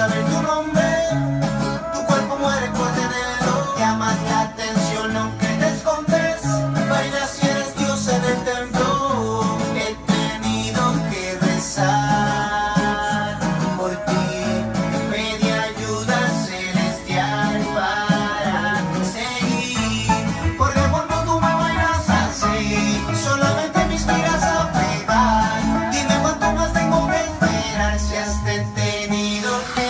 saber tu nombre. Tu cuerpo muere por tenerlo. Llamas la atención aunque te escondes. Bailas si eres Dios en el templo. He tenido que rezar por ti. Pedí ayuda celestial para seguir. Porque cuando tú me bailas así, solamente me inspiras a privar, Dime cuánto más tengo que esperar si has tenido que.